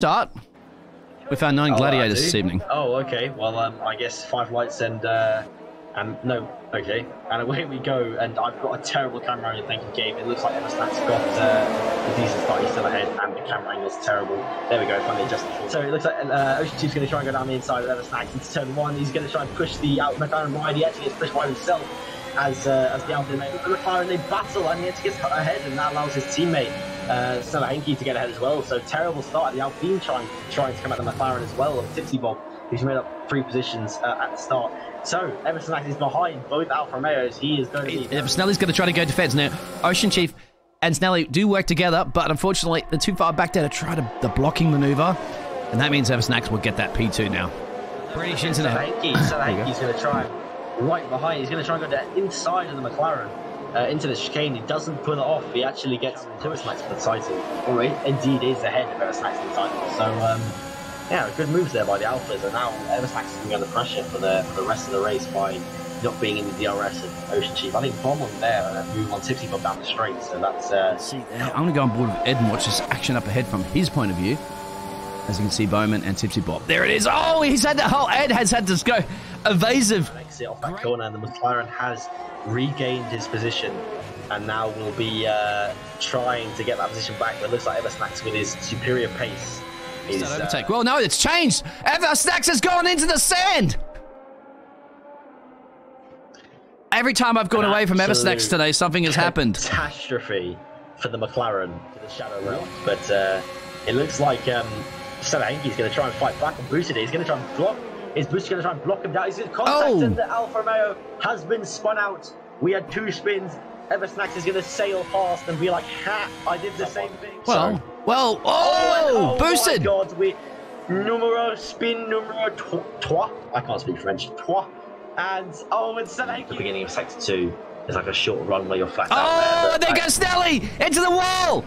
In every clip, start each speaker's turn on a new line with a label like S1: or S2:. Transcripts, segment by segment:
S1: start with our nine
S2: Oh,
S1: gladiators
S2: do?
S1: this evening.
S2: Oh, okay. Well, um, I guess five lights and uh, and no, okay. And away we go. And I've got a terrible camera angle. Thank you, Gabe. It looks like Eversnack's got uh, a decent start. He's still ahead, and the camera angle's terrible. There we go. Finally adjusted. So it looks like uh, Ocean Chief's going to try and go down the inside of Eversnack into turn one. He's going to try and push the out McLaren wide. He actually gets pushed by himself. As, uh, as the Alfa McLaren they battle and he actually gets cut ahead and that allows his teammate uh, Henke to get ahead as well. So terrible start. The Alpine trying trying to come at the McLaren as well. Of Tipsy Bob, who's made up three positions uh, at the start. So Eversnacks is behind both Alfa Romeos. He is going to be.
S1: But Snelly's going to try to go defense now. Ocean Chief and Snelly do work together, but unfortunately they're too far back there to try to the blocking maneuver, and that means Eversnacks will get that P2 now. British internet.
S2: Henke. Stella
S1: There you go.
S2: Henke's going to try right behind. He's going to try and go to inside of the McLaren. Uh, into the chicane, he doesn't pull it off. He actually gets Eversnax for the title, or it indeed is ahead of Eversnax for the title. So, um, yeah, good moves there by the Alfas, and now Eversnax is going to be under pressure for the for the rest of the race by not being in the DRS of Ocean Chief. I think Bomb on there and move on Tipsy Bob down the straight, so that's uh,
S1: See, I'm going to go on board with Ed and watch this action up ahead from his point of view. As you can see, Bowman and Tipsy Bob. There it is. Oh, he's had that whole Ed has had to go evasive.
S2: Makes it off that corner, and the McLaren has regained his position, and now will be uh, trying to get that position back. But it looks like Eversnax with his superior pace is
S1: That
S2: uh,
S1: overtake. Well, no, it's changed. Eversnacks has gone into the sand. Every time I've gone away from Eversnacks today, something has happened.
S2: catastrophe for the McLaren to the Shadow Realm. But uh, it looks like um, Stella Henke's going to try and fight back and Boosted. He's going to try and block. Is Boosted going to try and block him down? He's going to contact
S1: Oh!
S2: and the Alfa Romeo has been spun out. We had two spins. Eversnax is going to sail past and be like, ha, I did the same thing.
S1: Well,
S2: So-
S1: well, oh, oh
S2: and- oh
S1: boosted.
S2: my God, we numero spin numero tw- trois. I can't speak French. Trois. And oh, and Stella The beginning of sector two is like a short run where you're flat out
S1: Oh,
S2: there.
S1: there
S2: but I-
S1: goes Snelly into the wall.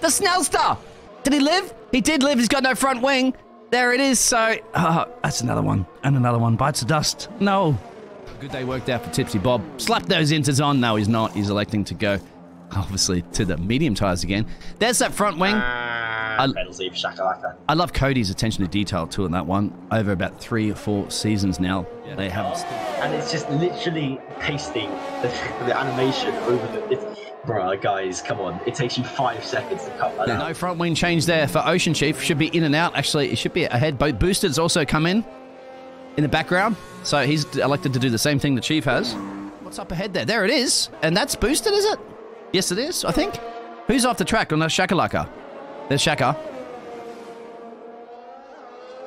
S1: The Snellster! Did he live? He did live. He's got no front wing. There it is. So, oh, that's another one. And another one. Bites the dust. No. Good day worked out for Tipsy Bob. Slapped those inters on. No, he's not. He's electing to go, obviously, to the medium tires again. There's that front wing.
S2: Leave Shakalaka.
S1: I love Cody's attention to detail too in that one. Over about three or four seasons now, they have.
S2: And it's just literally pasting the, the animation over the. It's, bro, guys, come on. It takes you five seconds to cut that
S1: No
S2: out.
S1: front wing change there for Ocean Chief. Should be in and out. Actually, it should be ahead. Both boosters also come in in the background. So he's elected to do the same thing the Chief has. What's up ahead there? There it is. And that's boosted, is it? Yes, it is, I think. Who's off the track? on no, Shakalaka. There's Shaka.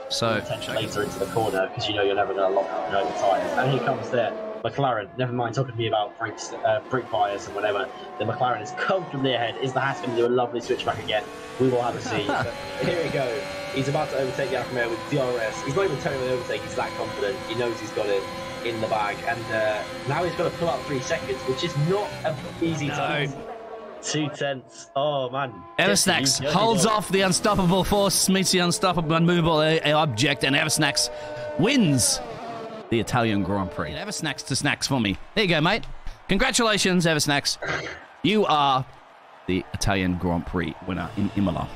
S1: So,
S2: later into the corner because you know you're never going to lock up and over tyres. And here comes there. McLaren, never mind talking to me about brakes, uh, brake bias and whatever. The McLaren is comfortably ahead. Is the Haas going to do a lovely switchback again? We will have a see. But here we go. He's about to overtake the Alfa Romeo with DRS. He's not even telling me to overtake. He's that confident. He knows he's got it in the bag. And uh, now he's got to pull out three seconds, which is not an easy task. Two tenths. Oh, man.
S1: Eversnacks
S2: Dirty, dirty
S1: holds off the unstoppable force, meets the unstoppable unmovable object, and Eversnacks wins the Italian Grand Prix. Eversnacks to snacks for me. There you go, mate. Congratulations, Eversnacks. You are the Italian Grand Prix winner in Imola.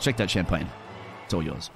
S1: Check that champagne. It's all yours.